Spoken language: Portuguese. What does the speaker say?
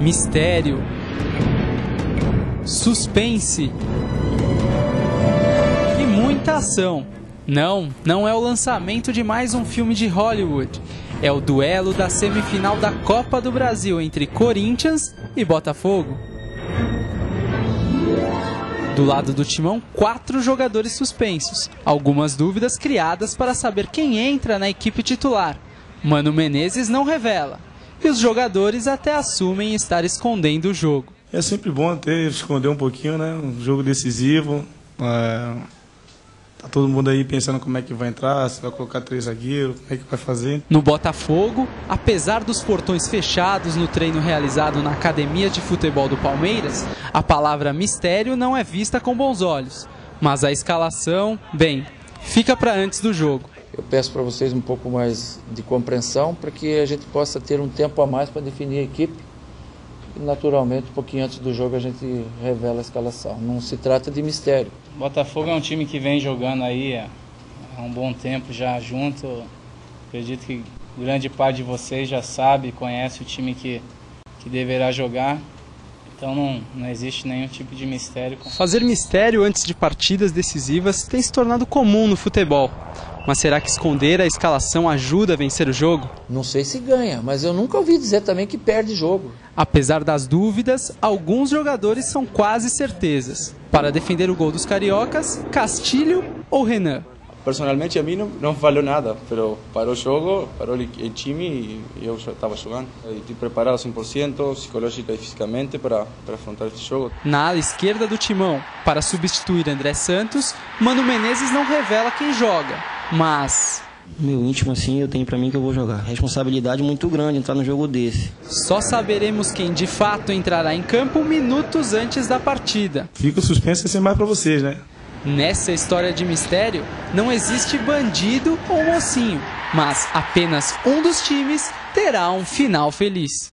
mistério, suspense e muita ação. Não, não é o lançamento de mais um filme de Hollywood. É o duelo da semifinal da Copa do Brasil entre Corinthians e Botafogo. Do lado do timão, quatro jogadores suspensos. Algumas dúvidas criadas para saber quem entra na equipe titular. Mano Menezes não revela. E os jogadores até assumem estar escondendo o jogo. É sempre bom ter esconder um pouquinho, né? Um jogo decisivo. É... Tá todo mundo aí pensando como é que vai entrar, se vai colocar três zagueiros, como é que vai fazer. No Botafogo, apesar dos portões fechados no treino realizado na Academia de Futebol do Palmeiras, a palavra mistério não é vista com bons olhos. Mas a escalação, bem, fica para antes do jogo. Eu peço para vocês um pouco mais de compreensão para que a gente possa ter um tempo a mais para definir a equipe. Naturalmente, um pouquinho antes do jogo a gente revela a escalação. Não se trata de mistério. Botafogo é um time que vem jogando aí há um bom tempo já junto. Acredito que grande parte de vocês já sabe, conhece o time que, que deverá jogar. Então não, não existe nenhum tipo de mistério. Fazer mistério antes de partidas decisivas tem se tornado comum no futebol. Mas será que esconder a escalação ajuda a vencer o jogo? Não sei se ganha, mas eu nunca ouvi dizer também que perde jogo. Apesar das dúvidas, alguns jogadores são quase certezas. Para defender o gol dos cariocas, Castilho ou Renan? Personalmente a mim não, não valeu nada, mas para o jogo, para o time e eu já estava jogando. Estou preparado 100% psicológica e fisicamente para, para afrontar este jogo. Na ala esquerda do timão, para substituir André Santos, Mano Menezes não revela quem joga, mas meu íntimo assim, eu tenho para mim que eu vou jogar. Responsabilidade muito grande entrar no jogo desse. Só saberemos quem de fato entrará em campo minutos antes da partida. Fica o suspense assim mais para vocês, né? Nessa história de mistério, não existe bandido ou mocinho, mas apenas um dos times terá um final feliz.